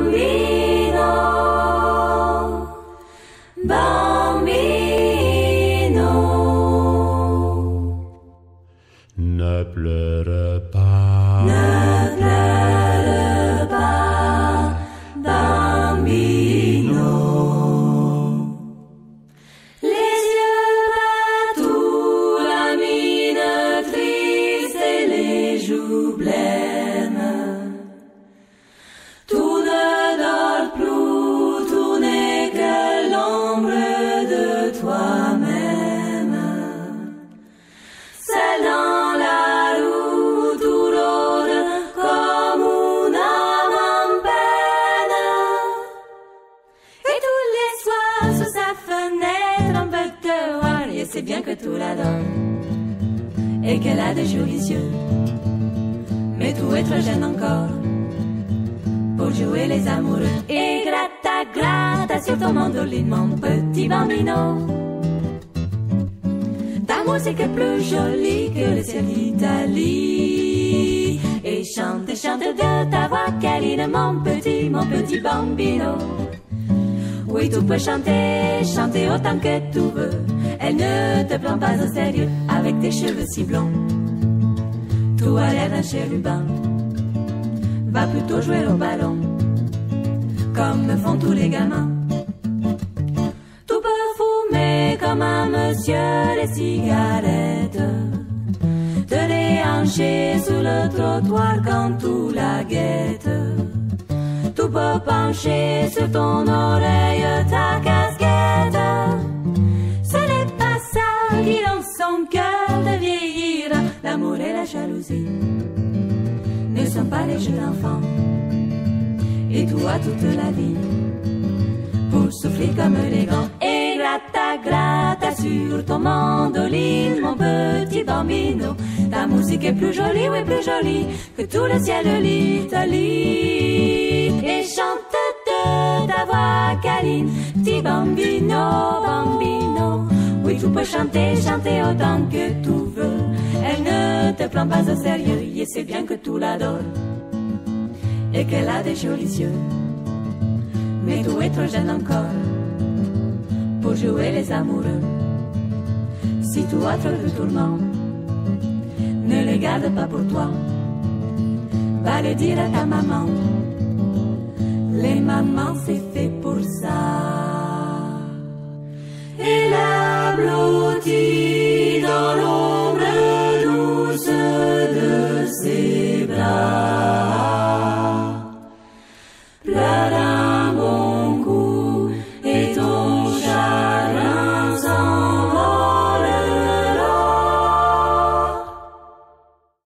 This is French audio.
believe. C'est bien que tout la et qu'elle a de jolis yeux. Mais tout est trop jeune encore pour jouer les amoureux. Et gratta, gratta sur ton mandoline, mon petit bambino. Ta musique est plus jolie que le ciel d'Italie. Et chante, chante de ta voix câline, mon petit, mon petit bambino chanter, chanter autant que tu veux. Elle ne te prend pas au sérieux avec tes cheveux si blonds. Tout a l'air d'un chérubin. Va plutôt jouer au ballon, comme font tous les gamins. Tout peut fumer comme un monsieur les cigarettes. Te déhancher sous le trottoir quand tout la guette tu peux pencher sur ton oreille ta casquette. Ce n'est pas ça qui dans son cœur de vieillir. L'amour et la jalousie ne sont pas les jeux d'enfants. Et toi toute la vie pour souffler comme les grands. Et gratta, gratta sur ton mandoline, mon petit bambino. Ta musique est plus jolie, oui, plus jolie que tout le ciel de l'Italie et chante de ta voix câline, petit bambino, bambino. Oui, tu peux chanter, chanter autant que tu veux. Elle ne te prend pas au sérieux, et c'est bien que tu l'adores. Et qu'elle a des jolis yeux. Mais tu es trop jeune encore pour jouer les amoureux. Si tu as trop de tourments, ne les garde pas pour toi. Va le dire à ta maman. Les mamans, c'est